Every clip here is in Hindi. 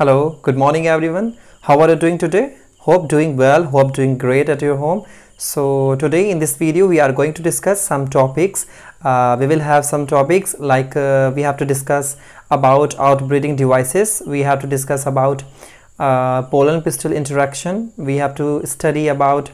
Hello, good morning everyone. How are you doing today? Hope doing well, hope doing great at your home. So today in this video we are going to discuss some topics. Uh, we will have some topics like uh, we have to discuss about outbreeding devices. We have to discuss about uh, pollen pistil interaction. We have to study about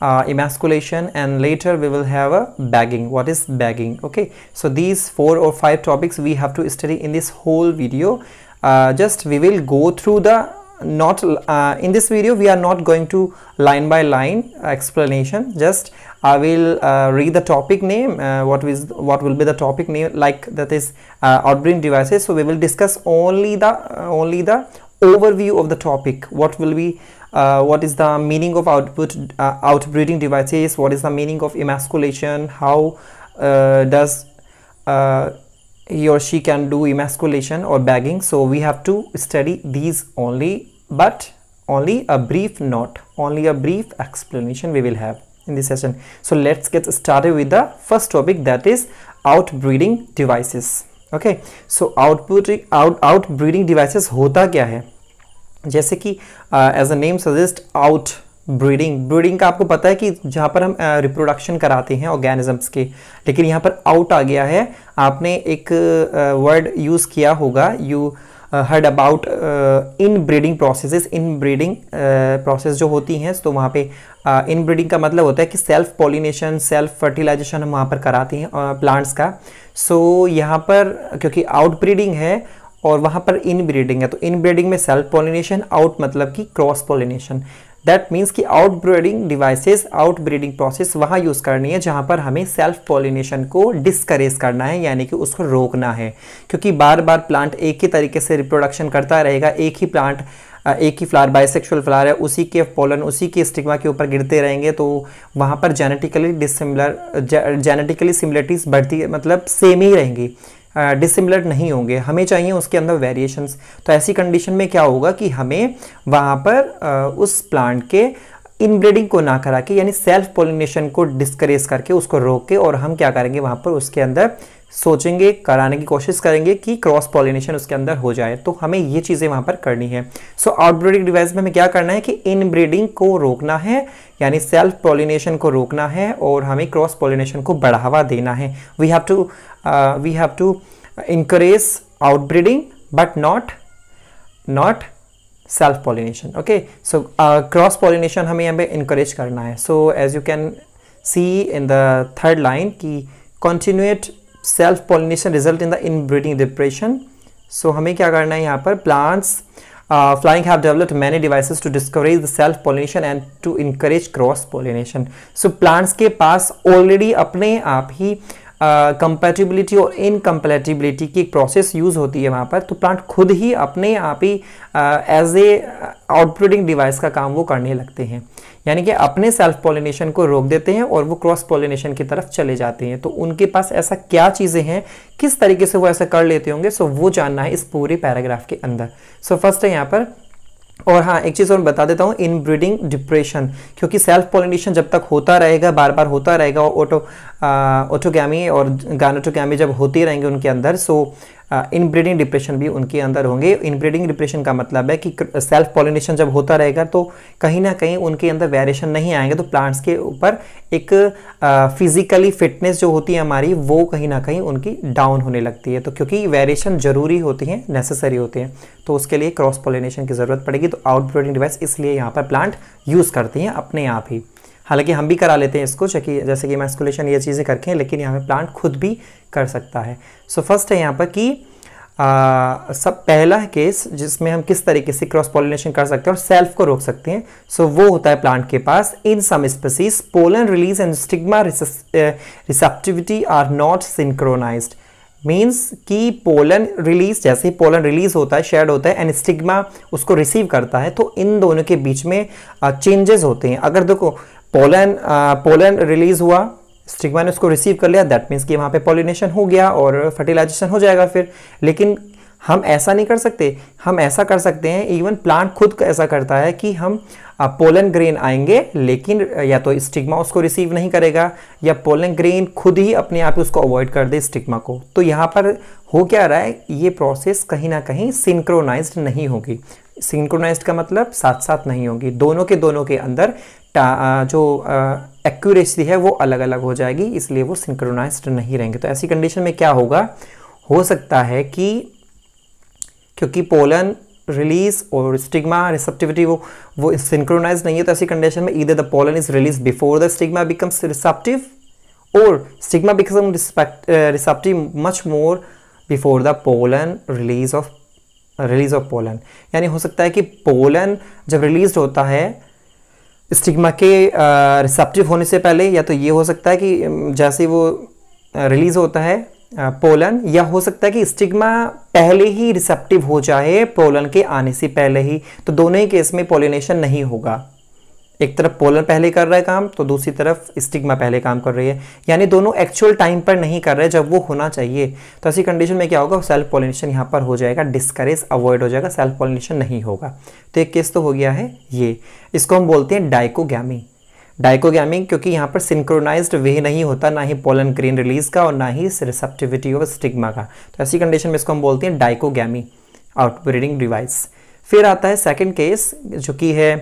uh, emasculation and later we will have a bagging what is bagging okay so these four or five topics we have to study in this whole video uh, just we will go through the not uh, in this video we are not going to line by line explanation. Just I will uh, read the topic name uh, what is what will be the topic name like that is uh, outbreeding devices. So we will discuss only the uh, only the overview of the topic. What will be uh, what is the meaning of output uh, outbreeding devices? What is the meaning of emasculation? How uh, does he or she can do emasculation or bagging so we have to study these only but only a brief note only a brief explanation we will have in this session so let's get started with the first topic that is outbreeding devices okay so outbreeding out outbreeding devices hota kya hai जैसे कि as a name suggest outbreeding breeding का आपको पता है कि जहाँ पर हम रिप्रोडक्शन कराते हैं ऑर्गेनिजम्स के लेकिन यहाँ पर आउट आ गया है। आपने एक वर्ड यूज़ किया होगा। You heard about inbreeding processes inbreeding process जो होती हैं तो वहाँ पे इन uh, ब्रीडिंग का मतलब होता है कि सेल्फ पॉलिनेशन सेल्फ फर्टिलाइजेशन हम वहाँ पर कराते हैं प्लांट्स uh, का। सो so, यहाँ पर क्योंकि आउट ब्रीडिंग है और वहाँ पर इन ब्रीडिंग है तो इन ब्रीडिंग में सेल्फ पॉलिनेशन आउट मतलब कि क्रॉस पॉलिनेशन दैट मीन्स कि outbreeding devices outbreeding process वहाँ यूज़ करनी है, जहाँ पर हमें सेल्फ पॉलिनेशन को डिस्करेज करना है, यानी कि उसको रोकना है। क्योंकि बार बार प्लांट एक ही तरीके से रिप्रोडक्शन करता रहेगा, एक ही प्लांट एक ही फ्लावर बाइसेक्सुअल फ्लावर है, उसी के पोलन उसी के स्टिग्मा के ऊपर गिरते रहेंगे तो वहाँ पर जेनेटिकली डिसिमिलर जेनेटिकली सिमिलरिटीज बढ़ती मतलब सेम ही रहेंगी। डिसिमिलर नहीं होंगे। हमें चाहिए उसके अंदर वेरिएशंस तो ऐसी कंडीशन में क्या होगा कि हमें वहाँ पर उस प्लांट के इनब्रीडिंग को ना करा के, यानी सेल्फ पोलिनेशन को डिस्करेज करके उसको रोक के और हम क्या करेंगे, वहाँ पर उसके अंदर सोचेंगे, कराने की कोशिश करेंगे कि क्रॉस पॉलिनेशन उसके अंदर हो जाए। तो हमें ये चीज़ें वहाँ पर करनी है। सो आउटब्रीडिंग डिवाइस में हमें क्या करना है कि इन ब्रीडिंग को रोकना है, यानी सेल्फ पॉलिनेशन को रोकना है और हमें क्रॉस पॉलिनेशन को बढ़ावा देना है। We have to we have to encourage outbreeding but not not self pollination okay so cross pollination हमें यहाँ पे इंकरेज करना है। So as you can see in the third line की continued self pollination result in the inbreeding depression so हमें क्या करना है यहाँ पर? Plants flying have developed many devices to discourage the self pollination and to encourage cross pollination so plants के पास ऑलरेडी अपने आप ही कंपेटिबिलिटी uh, और इनकम्पेटिबिलिटी की एक प्रोसेस यूज़ होती है वहाँ पर। तो प्लांट खुद ही अपने आप ही एज ए आउटब्रीडिंग डिवाइस का काम वो करने लगते हैं। यानी कि अपने सेल्फ पॉलिनेशन को रोक देते हैं और वो क्रॉस पॉलिनेशन की तरफ़ चले जाते हैं। तो उनके पास ऐसा क्या चीज़ें हैं? किस तरीके से वो ऐसा कर लेते होंगे? सो वो जानना है इस पूरे पैराग्राफ के अंदर। सो फ़र्स्ट है यहाँ पर, और हाँ एक चीज़ और बता देता हूँ इन ब्रीडिंग डिप्रेशन क्योंकि सेल्फ पॉलिनेशन जब तक होता रहेगा बार बार होता रहेगा और ऑटो ऑटोगैमी और गानोटोगैमी जब होती रहेंगे उनके अंदर सो इन ब्रीडिंग डिप्रेशन भी उनके अंदर होंगे। इन ब्रीडिंग डिप्रेशन का मतलब है कि सेल्फ पॉलिनेशन जब होता रहेगा तो कहीं ना कहीं उनके अंदर वेरिएशन नहीं आएँगे तो प्लांट्स के ऊपर एक फिजिकली फिटनेस जो होती है हमारी, वो कहीं ना कहीं उनकी डाउन होने लगती है। तो क्योंकि वेरिएशन ज़रूरी होती हैं नेसेसरी होते हैं तो उसके लिए क्रॉस पॉलिनेशन की ज़रूरत पड़ेगी। तो आउट ब्रीडिंग डिवाइस इसलिए यहाँ पर प्लांट यूज़ करती हैं, अपने आप ही। हालाँकि हम भी करा लेते हैं इसको कि जैसे कि मैस्कुलेशन ये चीज़ें करके हैं लेकिन यहाँ पे प्लांट खुद भी कर सकता है। सो so फ़र्स्ट है यहाँ पर कि आ, सब पहला केस जिसमें हम किस तरीके से क्रॉस पॉलिनेशन कर सकते हैं और सेल्फ को रोक सकते हैं सो so वो होता है प्लांट के पास in some species pollen release and stigma receptivity are not synchronized means कि पोलन रिलीज़ जैसे ही पोलन रिलीज़ होता है शेड होता है एंड स्टिग्मा उसको रिसीव करता है तो इन दोनों के बीच में चेंजेस होते हैं। अगर देखो पोलन पोलन रिलीज़ हुआ, स्टिग्मा ने उसको रिसीव कर लिया दैट मीन्स कि वहाँ पे पॉलिनेशन हो गया और फर्टिलाइजेशन हो जाएगा फिर। लेकिन हम ऐसा नहीं कर सकते, हम ऐसा कर सकते हैं इवन प्लांट खुद ऐसा करता है कि हम पोलन ग्रेन आएँगे, लेकिन या तो स्टिग्मा उसको रिसीव नहीं करेगा, या पोलन ग्रेन खुद ही अपने आप उसको अवॉइड कर दे स्टिग्मा को। तो यहाँ पर हो क्या रहा है, ये प्रोसेस कहीं ना कहीं सिंक्रोनाइज्ड नहीं होगी। सिंक्रोनाइज्ड का मतलब साथ साथ नहीं होगी, दोनों के दोनों के अंदर जो एक्यूरेसी है, वो अलग अलग हो जाएगी, इसलिए वो सिंक्रोनाइज्ड नहीं रहेंगे। तो ऐसी कंडीशन में क्या होगा? हो सकता है कि, क्योंकि पोलन रिलीज़ और स्टिग्मा रिसेप्टिविटी वो वो सिंक्रोनाइज नहीं है तो ऐसी कंडीशन में इधर the pollen is release before the stigma becomes receptive और stigma become receptive much more before the pollen release of release of pollen यानी हो सकता है कि पोलन जब रिलीज़ होता है स्टिग्मा के रिसेप्टिव होने से पहले या तो ये हो सकता है कि जैसे वो रिलीज़ होता है पोलन या हो सकता है कि स्टिग्मा पहले ही रिसेप्टिव हो जाए पोलन के आने से पहले ही। तो दोनों ही केस में पोलिनेशन नहीं होगा। एक तरफ़ पोलन पहले कर रहा है काम तो दूसरी तरफ़ स्टिग्मा पहले काम कर रही है। यानी दोनों एक्चुअल टाइम पर नहीं कर रहे, जब वो होना चाहिए। तो ऐसी कंडीशन में क्या होगा? सेल्फ पोलिनेशन यहाँ पर हो जाएगा डिस्करेज अवॉइड हो जाएगा सेल्फ पोलिनेशन नहीं होगा। तो एक केस तो हो गया है ये। इसको हम बोलते हैं डाइकोगैमी डाइकोगैमिंग क्योंकि यहाँ पर सिंक्रोनाइज्ड वे नहीं होता, ना ही पोलन ग्रीन रिलीज़ का और ना ही रिसेप्टिविटी ऑफ़ स्टिग्मा का। तो ऐसी कंडीशन में इसको हम बोलते हैं डाइकोगैमी आउटब्रीडिंग डिवाइस फिर आता है सेकेंड केस जो कि है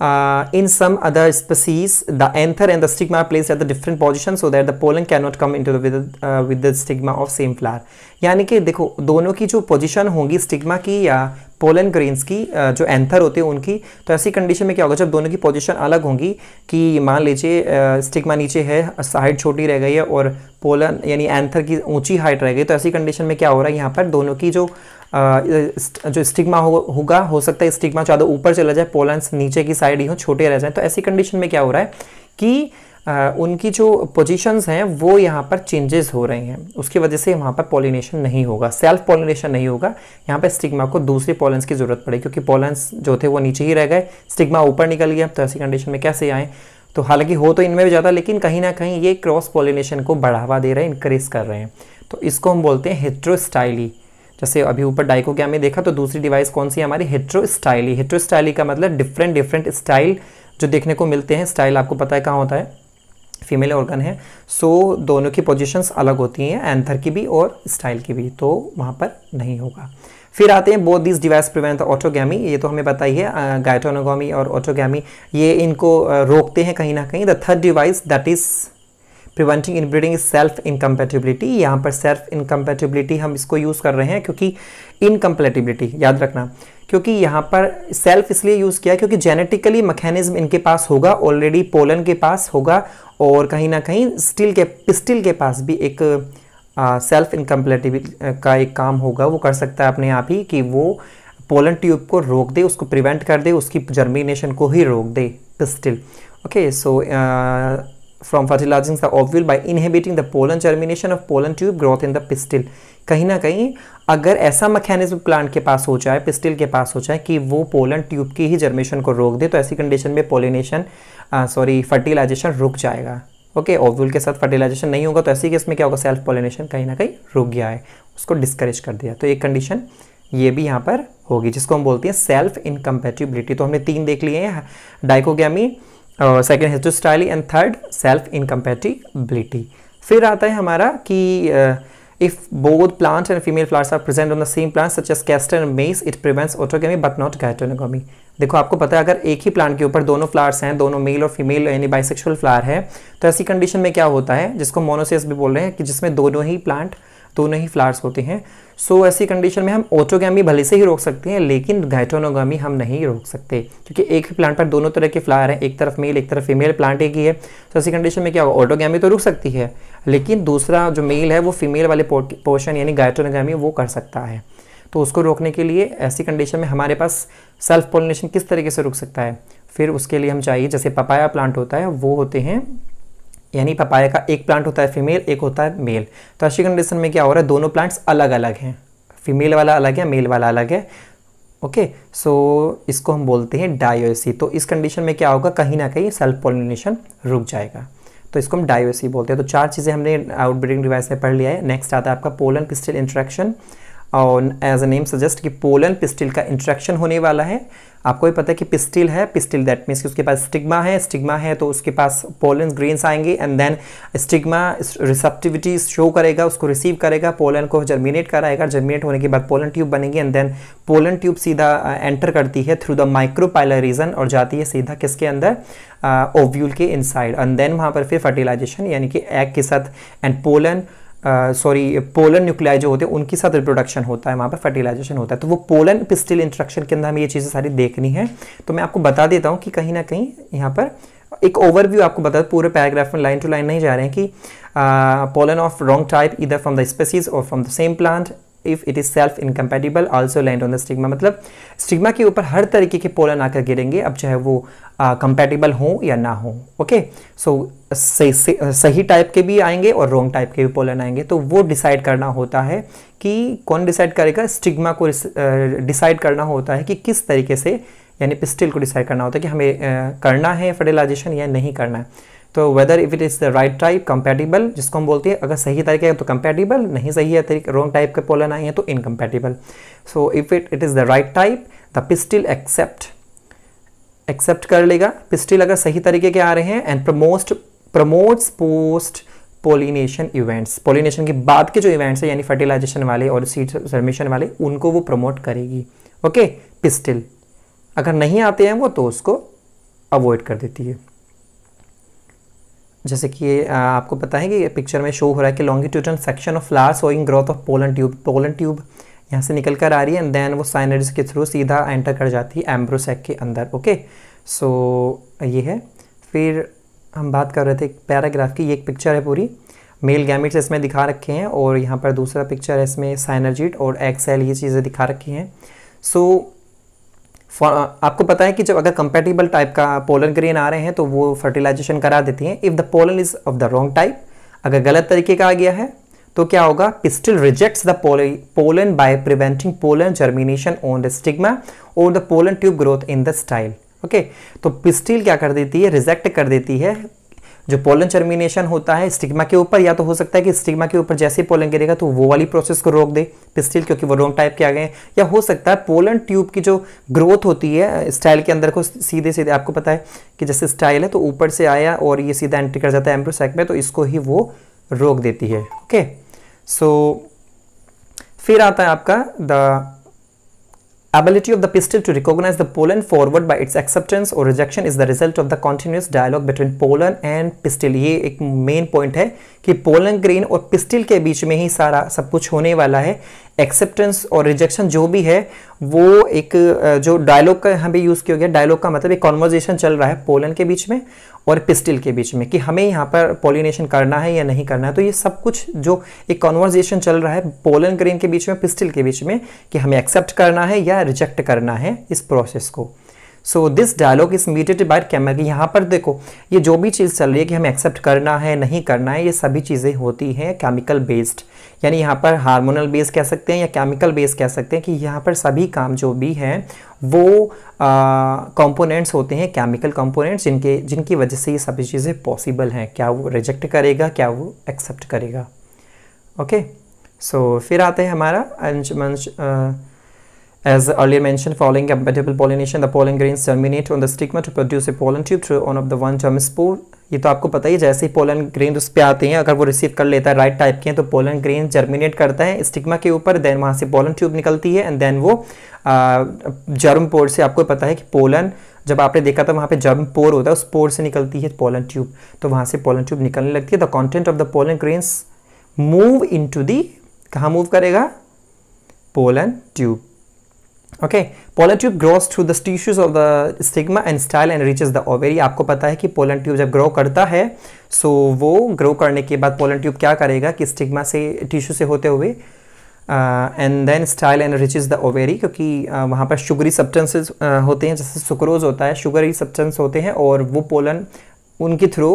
Uh, in some other species, the anther and the stigma are placed at the different positions so that the pollen cannot come into the with, uh, with the stigma of same flower. यानी कि देखो, दोनों की जो पोजीशन होंगी स्टिग्मा की या पोलन ग्रेन्स की जो एंथर होते हैं उनकी तो ऐसी कंडीशन में क्या होगा, जब दोनों की पोजीशन अलग होंगी कि मान लीजिए स्टिग्मा नीचे है हाइट छोटी रह गई है और पोलन यानी एंथर की ऊँची हाइट रह गई तो ऐसी कंडीशन में क्या हो रहा है, यहाँ पर दोनों की जो जो स्टिग्मा होगा, हो सकता है स्टिग्मा ज़्यादा ऊपर चला जाए पोलेंस नीचे की साइड ही हो, छोटे रह जाए तो ऐसी कंडीशन में क्या हो रहा है कि उनकी जो पोजीशंस हैं, वो यहाँ पर चेंजेस हो रहे हैं। उसकी वजह से वहाँ पर पॉलिनेशन नहीं होगा। सेल्फ पॉलिनेशन नहीं होगा। यहाँ पर स्टिग्मा को दूसरे पॉलेंस की ज़रूरत पड़ेगी क्योंकि पॉलेंस जो थे वो नीचे ही रह गए। स्टिग्मा ऊपर निकल गया तो ऐसी कंडीशन में कैसे आएँ? तो हालाँकि हो तो इनमें भी ज़्यादा, लेकिन कहीं ना कहीं ये क्रॉस पॉलिनेशन को बढ़ावा दे रहे हैं इंक्रीज कर रहे हैं। तो इसको हम बोलते हैं हेट्रोस्टाइली जैसे अभी ऊपर डाइको क्या में देखा तो दूसरी डिवाइस कौन सी है हमारी? हेट्रोस्टाइली हेट्रोस्टाइली का मतलब डिफरेंट डिफरेंट स्टाइल जो देखने को मिलते हैं। स्टाइल आपको पता है कहाँ होता है? फीमेल ऑर्गन है सो so, दोनों की पोजीशंस अलग होती हैं एंथर की भी और स्टाइल की भी तो वहाँ पर नहीं होगा। फिर आते हैं both this device prevent autogamy ये तो हमें पता ही है गाइटोनोगोमी और ऑटोगैमी ये इनको रोकते हैं कहीं ना कहीं। The third device that is preventing inbreeding self incompatibility यहाँ पर सेल्फ इनकम्पेटिबिलिटी हम इसको यूज़ कर रहे हैं क्योंकि इनकम्पेटिबिलिटी याद रखना। क्योंकि यहाँ पर सेल्फ इसलिए यूज़ किया क्योंकि जेनेटिकली मैकेनिज्म इनके पास होगा ऑलरेडी पोलन के पास होगा और कहीं ना कहीं स्टील के पिस्टिल के पास भी एक सेल्फ इनकम्पेटिबिलिटी का एक काम होगा। वो कर सकता है अपने आप ही कि वो पोलन ट्यूब को रोक दे, उसको प्रिवेंट कर दे, उसकी जर्मिनेशन को ही रोक दे pistil okay so from fertilizing the ovule by inhibiting the pollen germination of pollen tube growth in the pistil. कहीं ना कहीं अगर ऐसा मैकेनिज्म प्लांट के पास हो जाए पिस्टिल के पास हो जाए कि वो पोलन ट्यूब की ही जर्मेशन को रोक दे तो ऐसी कंडीशन में पोलिनेशन सॉरी फर्टिलाइजेशन रुक जाएगा। ओके okay, ओव्यूल के साथ फर्टिलाइजेशन नहीं होगा तो ऐसी केस में क्या होगा? सेल्फ पोलिनेशन कहीं ना कहीं रुक गया है। उसको डिस्करेज कर दिया। तो एक कंडीशन ये भी यहाँ पर होगी जिसको हम बोलते हैं सेल्फ इनकम्पेटिबिलिटी तो हमने तीन देख लिए हैं dichogamy second heterostyly and third self incompatibility फिर आता है हमारा कि if both plant and female flowers are present on the same plant such as castor and maize it prevents autogamy but not geitonogamy देखो, आपको पता है, अगर एक ही प्लांट के ऊपर दोनों फ्लावर्स हैं, दोनों मेल और फीमेल यानी बाइसेक्सुअल फ्लावर है तो ऐसी कंडीशन में क्या होता है, जिसको मोनोसियस भी बोल रहे हैं, कि जिसमें दोनों ही प्लांट दोनों ही फ्लावर्स होते हैं। सो so, ऐसी कंडीशन में हम ऑटोगैमी भले से ही रोक सकते हैं लेकिन गाइटोनोगामी हम नहीं रोक सकते क्योंकि एक ही प्लांट पर दोनों तरह के फ्लावर हैं एक तरफ़ मेल एक तरफ़ फीमेल प्लांट एक ही है। तो ऐसी कंडीशन में क्या होगा? ऑटोगैमी तो रुक सकती है लेकिन दूसरा जो मेल है वो फीमेल वाले पोर्शन यानी गाइटोनोगामी वो कर सकता है। तो उसको रोकने के लिए ऐसी कंडीशन में हमारे पास सेल्फ पोलिनेशन किस तरीके से रुक सकता है? फिर उसके लिए हम चाहिए जैसे पपाया प्लांट होता है वो होते हैं यानी पपाया का एक प्लांट होता है फीमेल एक होता है मेल तो ऐसी कंडीशन में क्या हो रहा है? दोनों प्लांट्स अलग अलग हैं. फीमेल वाला अलग है मेल वाला अलग है. ओके सो इसको हम बोलते हैं डायोसी तो इस कंडीशन में क्या होगा? कहीं ना कहीं सेल्फ पोलिनेशन रुक जाएगा. तो इसको हम डायोसी बोलते हैं. तो चार चीज़ें हमने आउटब्रीडिंग डिवाइस में पढ़ लिया है. नेक्स्ट आता है आपका पोलन पिस्टल इंट्रैक्शन और एज अ नेम सजेस्ट कि पोलन पिस्टिल का इंट्रैक्शन होने वाला है। आपको भी पता है कि पिस्टिल है पिस्टिल दैट मीन्स कि उसके पास स्टिग्मा है स्टिग्मा है तो उसके पास पोलन ग्रेन्स आएँगे and then stigma receptivity show करेगा, उसको रिसीव करेगा पोलन को जर्मिनेट कराएगा जर्मिनेट होने के बाद पोलन ट्यूब बनेगी एंड देन पोलन ट्यूब सीधा एंटर करती है थ्रू द माइक्रोपाइलर रीजन और जाती है सीधा किसके अंदर? ओव्यूल के इनसाइड एंड देन वहाँ पर फिर फर्टिलाइजेशन यानी कि एग के साथ and pollen sorry pollen nuclei जो होते हैं, उनके साथ रिप्रोडक्शन होता है, वहाँ पर फर्टिलाइजेशन होता है। तो वो पोलन पिस्टिल इंट्रक्शन के अंदर हमें ये चीज़ें सारी देखनी है। तो मैं आपको बता देता हूँ कि कहीं ना कहीं यहाँ पर एक ओवरव्यू आपको बता पूरे पैराग्राफ में लाइन टू लाइन नहीं जा रहे हैं कि पोलन ऑफ़ रॉन्ग टाइप इधर फ्रॉम द स्पेसीज और from the same plant if it is self incompatible also land on the stigma मतलब स्टिग्मा के ऊपर हर तरीके के पोलन आकर गिरेंगे अब चाहे वो कंपेटिबल हो या ना हो ओके सो सही टाइप के भी आएँगे और रॉन्ग टाइप के भी पोलन आएँगे। तो वो डिसाइड करना होता है कि कौन डिसाइड करेगा? स्टिग्मा को डिसाइड uh, करना होता है कि किस तरीके से यानी पिस्टिल को डिसाइड करना होता है कि हमें uh, करना है फर्टिलाइजेशन या नहीं करना है। तो whether if it is the right type compatible जिसको हम बोलते हैं, अगर सही तरीके है तो कंपेटिबल नहीं सही है, तरीके रॉन्ग टाइप के पोलन आए हैं तो incompatible so if it it is the right type the pistil accept accept कर लेगा. पिस्टिल अगर सही तरीके के आ रहे हैं and promotes promotes post pollination events pollination के बाद के जो इवेंट्स हैं, यानी फर्टिलाइजेशन वाले और सीड सर्मिशन वाले, उनको वो प्रमोट करेगी. Okay okay? पिस्टिल अगर नहीं आते हैं वो तो उसको अवॉइड कर देती है. जैसे कि आपको पता है कि पिक्चर में शो हो रहा है कि longitudinal section of flower showing growth of pollen tube pollen tube यहाँ से निकल कर आ रही है एंड देन वो साइनरिज के थ्रू सीधा एंटर कर जाती है एम्ब्रोसेक के अंदर ओके सो ये है। फिर हम बात कर रहे थे पैराग्राफ की ये एक पिक्चर है पूरी। मेल गैमिट्स इसमें दिखा रखे हैं और यहाँ पर दूसरा पिक्चर है इसमें साइनर्जिट और एक्सेल ये चीज़ें दिखा रखी हैं। सो so, आपको पता है कि जब अगर कंपेटिबल टाइप का पोलन ग्रेन आ रहे हैं तो वो फर्टिलाइजेशन करा देती हैं। If the pollen is of the wrong type अगर गलत तरीके का आ गया है तो क्या होगा? Pistil rejects the pollen by preventing pollen germination on the stigma और the pollen tube growth in the style okay तो पिस्टिल क्या कर देती है? रिजेक्ट कर देती है जो पोलन टर्मिनेशन होता है स्टिग्मा के ऊपर या तो हो सकता है कि स्टिग्मा के ऊपर जैसे ही पोलन गिरेगा तो वो वाली प्रोसेस को रोक दे पिस्टिल क्योंकि वो रॉन्ग टाइप के आ गए या हो सकता है पोलन ट्यूब की जो ग्रोथ होती है स्टाइल के अंदर को सीधे सीधे आपको पता है कि जैसे स्टाइल है तो ऊपर से आया और ये सीधा एंट्री कर जाता है एम्प्रोसैक में तो इसको ही वो रोक देती है। ओके सो so, फिर आता है आपका the ability of the pistil to recognize the pollen forward by its acceptance or rejection is the result of the continuous dialogue between pollen and pistil ये एक मेन पॉइंट है कि पोलन ग्रेन और पिस्टिल के बीच में ही सारा सब कुछ होने वाला है एक्सेप्टेंस और रिजेक्शन जो भी है वो एक जो डायलॉग का यहाँ पे यूज़ किया गया डायलॉग का मतलब एक कॉन्वर्जेशन चल रहा है पोलन के बीच में और पिस्टिल के बीच में कि हमें यहाँ पर पोलिनेशन करना है या नहीं करना है। तो ये सब कुछ जो एक कॉन्वर्जेशन चल रहा है पोलन ग्रेन के बीच में, पिस्टिल के बीच में, कि हमें एक्सेप्ट करना है या रिजेक्ट करना है इस प्रोसेस को। So this dialogue is mediated by camera यहाँ पर देखो, ये जो भी चीज़ चल रही है कि हमें एक्सेप्ट करना है, नहीं करना है, ये सभी चीज़ें होती हैं केमिकल बेस्ड यानी यहाँ पर हार्मोनल बेस कह सकते हैं या केमिकल बेस कह सकते हैं कि यहाँ पर सभी काम जो भी हैं वो कंपोनेंट्स होते हैं केमिकल कंपोनेंट्स जिनके जिनकी वजह से ये सभी चीज़ें पॉसिबल हैं क्या वो रिजेक्ट करेगा क्या वो एक्सेप्ट करेगा ओके? सो so, फिर आते हैं हमारा अंश मंश As earlier mentioned, following compatible pollination, the pollen grains germinate on the stigma to produce a pollen tube through one of the one germ spore. ये तो आपको पता ही जैसे ही पोलन ग्रेन उस पर आते हैं अगर वो रिसीव कर लेता है राइट टाइप के हैं तो पोलन ग्रेन जर्मिनेट करता है स्टिग्मा के ऊपर देन वहाँ से पोलन ट्यूब निकलती है एंड देन वो जर्म पोर से आपको पता है कि पोलन जब आपने देखा था वहाँ पे जर्म पोर होता है उस पोर से निकलती है पोलन ट्यूब तो वहाँ से पोलन ट्यूब निकलने लगती है. The content of the pollen grains move into the कहाँ मूव करेगा? Pollen tube okay pollen tube grows through the tissues of the stigma and style and reaches the ovary. आपको पता है कि पोलन ट्यूब जब ग्रो करता है सो so वो ग्रो करने के बाद पोलन ट्यूब क्या करेगा कि स्टिग्मा से टिश्यू से होते हुए and then style and reaches the ovary क्योंकि uh, वहाँ पर शुगरी सब्सटेंसेज uh, होते हैं जैसे सुक्रोज होता है शुगरी सब्सटेंस होते हैं और वो पोलन उनके थ्रू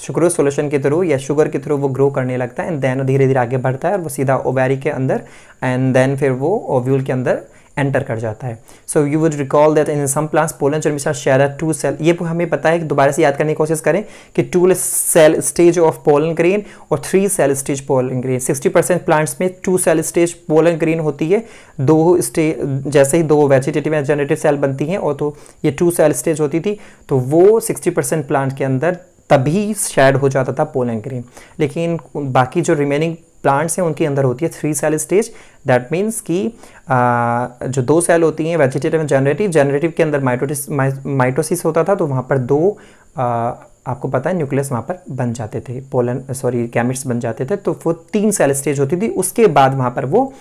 शुगर सोल्यूशन के थ्रू या शुगर के थ्रू वो ग्रो करने लगता है एंड देन धीरे धीरे आगे बढ़ता है और वो सीधा ओवेरी के अंदर एंड देन फिर वो ओव्यूल के अंदर एंटर कर जाता है। So you would recall that in some plants pollen germination share two cell ये हमें पता है कि दोबारा से याद करने की कोशिश करें कि two cell stage of pollen grain और three cell stage pollen grain sixty percent plants में two cell stage pollen grain होती है। दो स्टेज जैसे ही दो वेजिटेटिव एंड जनरेटिव सेल बनती हैं और तो ये टू सेल स्टेज होती थी तो वो सिक्सटी परसेंट प्लांट के अंदर तभी शेड हो जाता था पोलन ग्रेन लेकिन बाकी जो रिमेनिंग प्लांट्स हैं उनके अंदर होती है three cell stage that means कि जो दो सेल होती हैं वेजिटेटिव एंड जनरेटिव जनरेटिव के अंदर माइटोटिस माइटोसिस होता था तो वहाँ पर दो आ, आपको पता है न्यूक्लियस वहाँ पर बन जाते थे पोलन सॉरी कैमिट्स बन जाते थे तो वो तीन सेल स्टेज होती थी उसके बाद वहाँ पर वो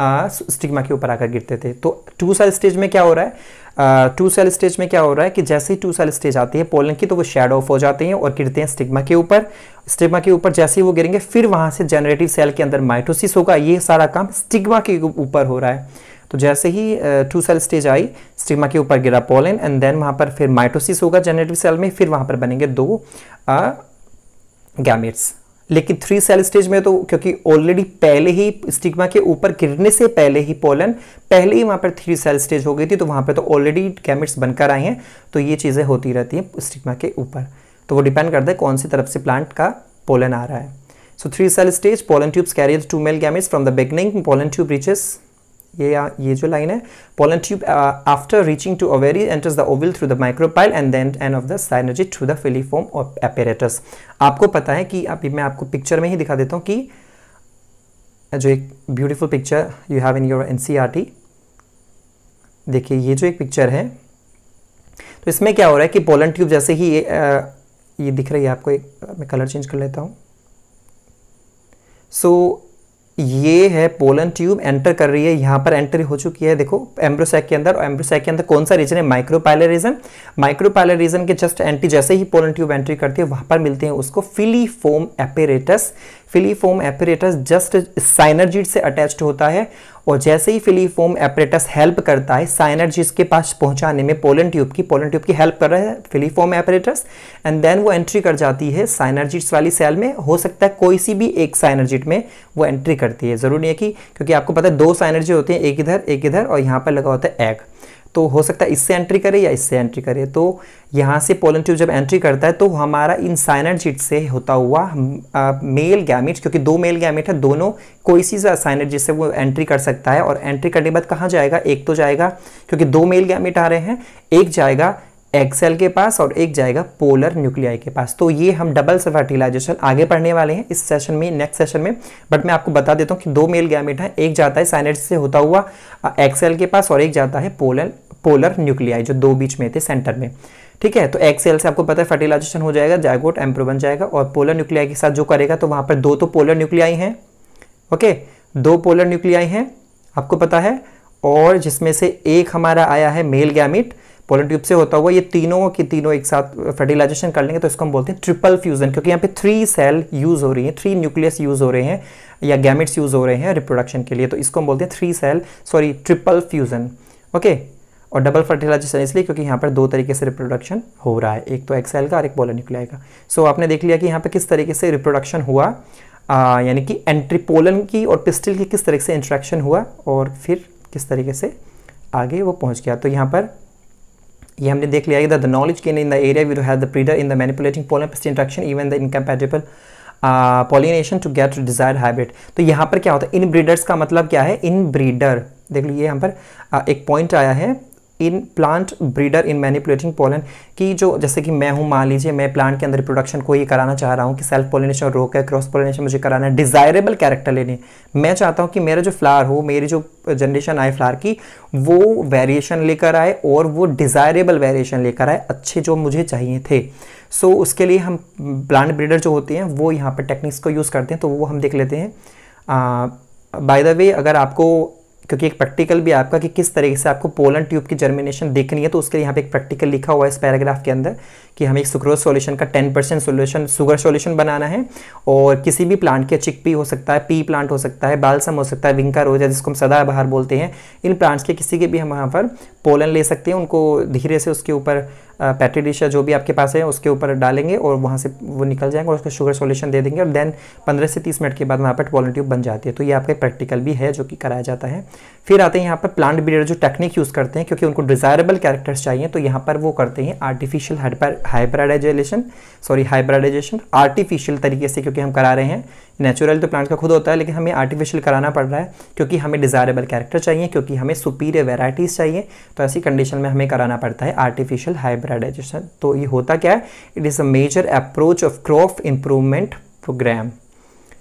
स्टिग्मा के ऊपर आकर गिरते थे। तो टू सेल स्टेज में क्या हो रहा है? टू सेल स्टेज में क्या हो रहा है कि जैसे ही टू सेल स्टेज आती है पोलन की तो वो शेड ऑफ़ हो जाते हैं और गिरते हैं स्टिग्मा के ऊपर। स्टिग्मा के ऊपर जैसे ही वो गिरेंगे, फिर वहाँ से जनरेटिव सेल के अंदर माइटोसिस होगा। ये सारा काम स्टिग्मा के ऊपर हो रहा है। तो जैसे ही टू सेल स्टेज आई स्टिग्मा के ऊपर गिरा पोलन एंड देन वहाँ पर फिर माइटोसिस होगा जनरेटिव सेल में, फिर वहाँ पर बनेंगे दो गैमेट्स लेकिन थ्री सेल स्टेज में तो क्योंकि ऑलरेडी पहले ही स्टिग्मा के ऊपर गिरने से पहले ही पोलन पहले ही वहाँ पर थ्री सेल स्टेज हो गई थी तो वहाँ पर तो ऑलरेडी गैमेट्स बनकर आए हैं तो ये चीज़ें होती रहती हैं स्टिग्मा के ऊपर। तो वो डिपेंड करता है कौन सी तरफ़ से प्लांट का पोलन आ रहा है। So three cell stage pollen tubes carrier two male gametes from the beginning pollen tube reaches ये ये जो लाइन है pollen tube after reaching to ovary enters the ovule through the micropyle and then and of the synergid through the filiform apparatus आपको पता है कि अभी मैं आपको पिक्चर में ही दिखा देता हूँ कि जो एक beautiful picture you have in your an देखिए ये जो एक पिक्चर है तो इसमें क्या हो रहा है कि पोलन ट्यूब जैसे ही ये, आ, ये दिख रही है आपको एक मैं कलर चेंज कर लेता हूँ। सो so, ये है पोलन ट्यूब, एंटर कर रही है, यहाँ पर एंट्री हो चुकी है। देखो, एम्ब्रोसैक के अंदर एम्ब्रोसैक के अंदर कौन सा रीजन है? माइक्रोपाइलर रीजन माइक्रोपाइलर रीजन के जस्ट एंट्री जैसे ही पोलन ट्यूब एंट्री करती है, वहाँ पर मिलते हैं उसको filiform apparatus. Filiform apparatus just synergid से अटैच्ड होता है और जैसे ही फिलीफोम एपरेटस हेल्प करता है साइनर्जिट्स के पास पहुँचाने में पोलन ट्यूब की पोलन ट्यूब की हेल्प कर रहा है फिलीफोम एपरेटस एंड देन वो एंट्री कर जाती है साइनर्जिट्स वाली सेल में। हो सकता है कोई सी भी एक साइनर्जिट में वो एंट्री करती है। ज़रूरी है कि, क्योंकि आपको पता है दो साइनर्जी होती है, एक इधर एक इधर, और यहाँ पर लगा होता है एग तो हो सकता है इससे एंट्री करे या इससे एंट्री करे। तो यहाँ से पोलन ट्यूब जब एंट्री करता है तो हमारा इन साइनर्जिट से होता हुआ मेल गैमिट क्योंकि दो मेल गैमिट है, दोनों कोई सी साइनर्जिट से वो एंट्री कर सकता है, और एंट्री करने के बाद कहाँ जाएगा? एक तो जाएगा, क्योंकि दो मेल गैमिट आ रहे हैं, एक जाएगा एक्सेल के पास और एक जाएगा पोलर न्यूक्लियाई के पास। तो ये हम डबल से फर्टिलाइजेशन आगे पढ़ने वाले हैं इस सेशन में नेक्स्ट सेशन में। बट मैं आपको बता देता हूँ कि दो मेल गैमेट है, एक जाता है साइनेट से होता हुआ एक्सेल के पास और एक जाता है पोलर पोलर न्यूक्लियाई जो दो बीच में थे सेंटर में। ठीक है? तो एक्सेल से आपको पता है फर्टिलाइजेशन हो जाएगा जायगोट एम्प्रो बन जाएगा और पोलर न्यूक्लियाई के साथ जो करेगा तो वहाँ पर दो तो पोलर न्यूक्लियाई हैं। ओके दो पोलर न्यूक्लियाई हैं, आपको पता है? और जिसमें से एक हमारा आया है मेल गैमिट पोलन ट्यूब से होता हुआ ये तीनों की तीनों एक साथ फर्टिलाइजेशन कर लेंगे तो इसको हम बोलते हैं ट्रिपल फ्यूजन क्योंकि यहाँ पे थ्री सेल यूज़ हो रही है थ्री न्यूक्लियस यूज़ हो रहे हैं या गैमिट्स यूज़ हो रहे हैं रिप्रोडक्शन के लिए तो इसको हम बोलते हैं three cell sorry triple fusion okay और डबल फर्टिलाइजेशन इसलिए क्योंकि यहाँ पर दो तरीके से रिप्रोडक्शन हो रहा है एक तो एक्सेल का और एक पोलर न्यूक्लियाई का। सो so, आपने देख लिया कि यहाँ पे किस तरीके से रिप्रोडक्शन हुआ यानी कि एंट्रीपोलन की और पिस्टिल की किस तरीके से इंट्रैक्शन हुआ और फिर किस तरीके से आगे वो पहुँच गया। तो यहाँ पर ये हमने देख लिया the knowledge gain in the area we have the breeder in the manipulating pollen pistil interaction even the incompatible pollination to get desire habit तो यहाँ पर क्या होता है? इन ब्रीडर्स का मतलब क्या है? इन ब्रीडर देख लीजिए यहाँ पर uh, एक पॉइंट आया है। In plant breeder in manipulating pollen कि जो जैसे कि मैं हूँ मान लीजिए मैं प्लांट के अंदर प्रोडक्शन को ये कराना चाह रहा हूँ कि सेल्फ पोलिनेशन रोक है क्रॉस पोलिनेशन मुझे कराना है डिजायरेबल कैरेक्टर लेने। मैं चाहता हूँ कि मेरा जो फ्लावर हो मेरी जो जनरेशन आए फ्लावर की वो वेरिएशन लेकर आए और वो डिज़ायरेबल वेरिएशन लेकर आए अच्छे जो मुझे चाहिए थे। सो so, उसके लिए हम प्लांट ब्रीडर जो होते हैं वो यहाँ पर टेक्निक्स को यूज़ करते हैं तो वो हम देख लेते हैं। बाय द वे अगर आपको क्योंकि एक प्रैक्टिकल भी आपका कि किस तरीके से आपको पोलन ट्यूब की जर्मिनेशन देखनी है तो उसके लिए यहाँ पे एक प्रैक्टिकल लिखा हुआ है इस पैराग्राफ के अंदर कि हमें एक सुक्रोज सॉल्यूशन का 10 परसेंट सोल्यूशन शुगर सॉल्यूशन बनाना है और किसी भी प्लांट के चिकपी हो सकता है पी प्लांट हो सकता है बालसम हो सकता है विंका रोज है जिसको हम सदा बाहर बोलते हैं, इन प्लांट्स के किसी के भी हम वहाँ पर पोलन ले सकते हैं, उनको धीरे से उसके ऊपर पैटी डिश या जो भी आपके पास है, उसके ऊपर डालेंगे और वहाँ से वो निकल जाएँगे और उसको शुगर सॉल्यूशन दे देंगे और देन 15 से 30 मिनट के बाद वहाँ पर पोलन ट्यूब बन जाती है। तो ये आपका प्रैक्टिकल भी है जो कि कराया जाता है। फिर आते हैं यहाँ पर प्लांट ब्रीडर जो टेक्निक यूज़ करते हैं, क्योंकि उनको डिज़ायरेबल कैरेक्टर्स चाहिए तो यहाँ पर वो करते हैं artificial hybridization sorry hybridization artificial तरीके से क्योंकि हम करा रहे हैं। नेचुरल तो प्लांट का खुद होता है, लेकिन हमें आर्टिफिशियल कराना पड़ रहा है क्योंकि हमें डिज़ायरेबल कैरेक्टर चाहिए, क्योंकि हमें सुपीरियर वेराइटीज़ चाहिए। तो ऐसी कंडीशन में हमें कराना पड़ता है आर्टिफिशियल हाइब्राडाइजेशन तो ये होता क्या है? It is a major approach of crop improvement programme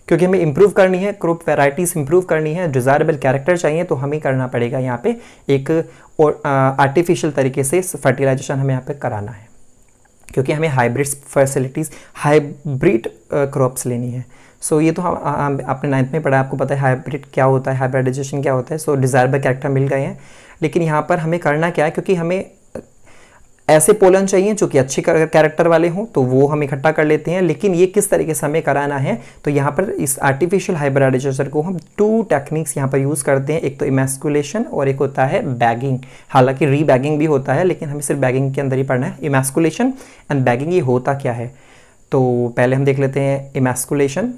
क्योंकि हमें इंप्रूव करनी है क्रॉप वेराइटीज़ इंप्रूव करनी है डिज़ायरेबल कैरेक्टर चाहिए तो हमें करना पड़ेगा। यहाँ पे एक आर्टिफिशियल तरीके से फर्टिलाइजेशन हमें यहाँ पे कराना है। क्योंकि हमें हाइब्रिड फैसिलिटीज़ हाइब्रिड क्रॉप्स लेनी है। सो so, ये तो हम आपने नाइन्थ में पढ़ा आपको पता है हाइब्रिड क्या होता है हाइब्रिडाइजेशन क्या होता है। सो डिज़ायरेबल कैरेक्टर मिल गए हैं। लेकिन यहाँ पर हमें करना क्या है क्योंकि हमें ऐसे पोलन चाहिए जो कि अच्छे कैरेक्टर वाले हों तो वो हम इकट्ठा कर लेते हैं। लेकिन ये किस तरीके से हमें कराना है तो यहाँ पर इस आर्टिफिशियल हाइब्रिडाइजेशन को हम टू टेक्निक्स यहाँ पर यूज़ करते हैं। एक तो इमेस्कुलेशन और एक होता है बैगिंग हालाँकि री बैगिंग भी होता है, लेकिन हमें सिर्फ़ बैगिंग के अंदर ही पढ़ना है। इमेस्कुलेशन एंड बैगिंग ये होता क्या है? तो पहले हम देख लेते हैं emasculation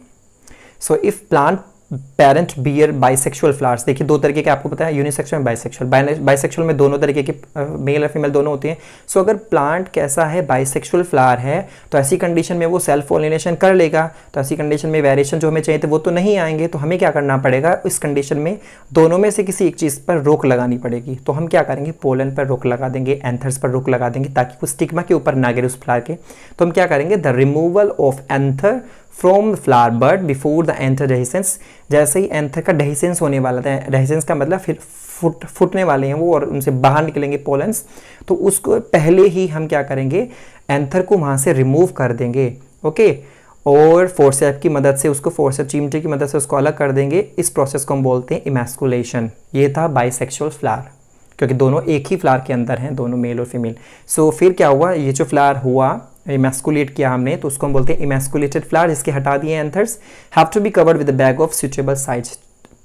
so if plant parent bear bisexual flowers देखिए दो तरीके के आपको पता है यूनिसेक्सुअल बाइसेक्सुअल बाइसेक्सुअल में दोनों तरीके के मेल और फीमेल दोनों होते हैं। सो so, अगर प्लांट कैसा है बाइसेक्सुअल फ्लावर है तो ऐसी कंडीशन में वो सेल्फ पोलिनेशन कर लेगा। तो ऐसी कंडीशन में वेरिएशन जो हमें चाहिए थे वो तो नहीं आएँगे। तो हमें क्या करना पड़ेगा? इस कंडीशन में दोनों में से किसी एक चीज़ पर रोक लगानी पड़ेगी। तो हम क्या करेंगे? पोलन पर रोक लगा देंगे एंथर्स पर रोक लगा देंगे ताकि वो स्टिग्मा के ऊपर ना गिरे उस फ्लावर के। तो हम क्या करेंगे? The removal of anther from the flower bud before the anther dehiscence जैसे ही एंथर का डेहिसेंस होने वाला था डेहिसेंस का मतलब फिर फुट फुटने वाले हैं वो और उनसे बाहर निकलेंगे पोलेंस तो उसको पहले ही हम क्या करेंगे? एंथर को वहाँ से रिमूव कर देंगे ओके और फोर्सेप की मदद से उसको फोर्सेप चिमटे की मदद से उसको अलग कर देंगे। इस प्रोसेस को हम बोलते हैं इमेस्कुलेशन ये था बाइसेक्सुअल फ्लावर क्योंकि दोनों एक ही फ्लावर के अंदर हैं दोनों मेल और फीमेल सो so, फिर क्या हुआ? ये जो फ्लावर हुआ इमेस्कुलेट किया हमने तो उसको हम बोलते हैं इमेस्कुलेटेड फ्लावर जिसके हटा दिए anthers have to be covered with bag of suitable size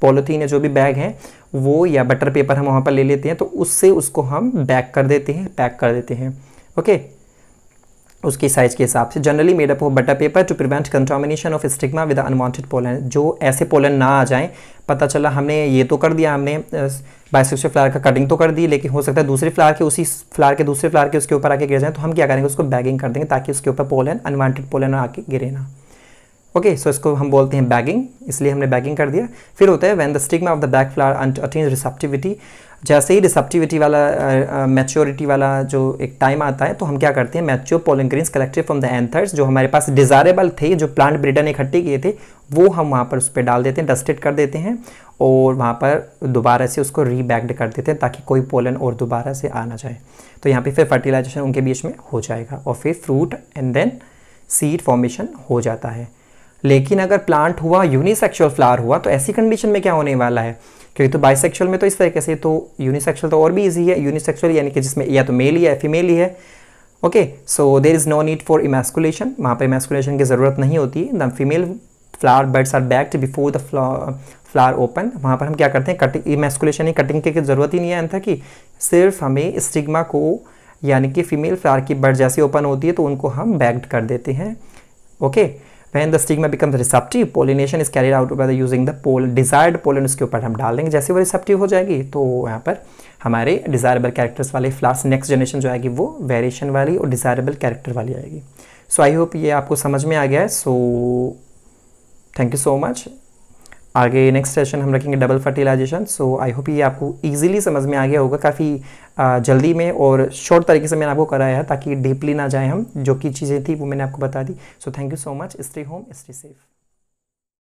polythene या जो भी बैग है, वो या बटर पेपर हम वहाँ पर ले लेते हैं तो उससे उसको हम बैक कर देते हैं पैक कर देते हैं. ओके उसकी साइज़ के हिसाब से। Generally made up of butter paper to prevent contamination of stigma with unwanted pollen जो ऐसे पोलन ना आ जाएँ पता चला हमने ये तो कर दिया हमने बाइसेक्सुअल फ्लावर का कटिंग तो कर दी लेकिन हो सकता है दूसरे फ्लावर के उसी फ्लावर के दूसरे फ्लावर के उसके ऊपर आके गिर जाए तो हम क्या करेंगे उसको बैगिंग कर देंगे ताकि उसके ऊपर पोलन अनवांटेड पोलन आके गिरे ना। ओके okay, सो so इसको हम बोलते हैं बैगिंग इसलिए हमने बैगिंग कर दिया। फिर होता है when the stigma of the bag flower attain receptivity जैसे ही रिसेप्टिविटी वाला मैच्योरिटी वाला जो एक टाइम आता है तो हम क्या करते हैं mature pollen grains collected from the anthers जो हमारे पास डिज़ायरेबल थे, जो प्लांट ब्रीडर ने इकट्ठे किए थे, वो हम वहाँ पर उस पर डाल देते हैं डस्टेड कर देते हैं और वहाँ पर दोबारा से उसको रीबैक्ड कर देते हैं ताकि कोई पोलन और दोबारा से आ ना जाए। तो यहाँ पे फिर फर्टिलाइजेशन उनके बीच में हो जाएगा और फिर fruit and then seed formation हो जाता है। लेकिन अगर प्लांट हुआ यूनिसेक्सुअल फ्लावर हुआ तो ऐसी कंडीशन में क्या होने वाला है? क्योंकि तो बाइसेक्सुअल में तो इस तरीके से तो यूनिसेक्सुअल तो और भी इजी है यूनिसेक्सुअल यानी कि जिसमें या तो मेल ही है फीमेल ही है। Okay so there is no need for emasculation वहाँ पर इमेस्कुलेशन की ज़रूरत नहीं होती। The female flower buds are bagged before the flower open वहाँ पर हम क्या करते हैं कटिंग इमेस्कुलेशन कटिंग की ज़रूरत ही नहीं है अंतर की। सिर्फ़ हमें स्टिग्मा को, यानी कि फीमेल फ्लावर की बर्ड जैसी ओपन होती है तो उनको हम बैक्ड कर देते हैं। Okay okay? When the stigma becomes receptive, pollination is carried out by the using the pol, desired pollen उसके ऊपर हम डाल देंगे जैसे वो रिसेप्टिव हो जाएगी तो यहाँ पर हमारे डिज़ायरेबल कैरेक्टर्स वाले फ्लावर्स नेक्स्ट जनरेशन जो आएगी, वो वेरिएशन वाली और डिज़ायरेबल कैरेक्टर वाली आएगी। सो आई होप ये आपको समझ में आ गया है। So thank you so much आगे नेक्स्ट सेशन हम रखेंगे double fertilization so I hope ये आपको इजीली समझ में आ गया होगा काफ़ी जल्दी में और शॉर्ट तरीके से मैंने आपको कराया है ताकि डीपली ना जाए हम, जो कि चीज़ें थी वो मैंने आपको बता दी. So thank you so much stay home stay safe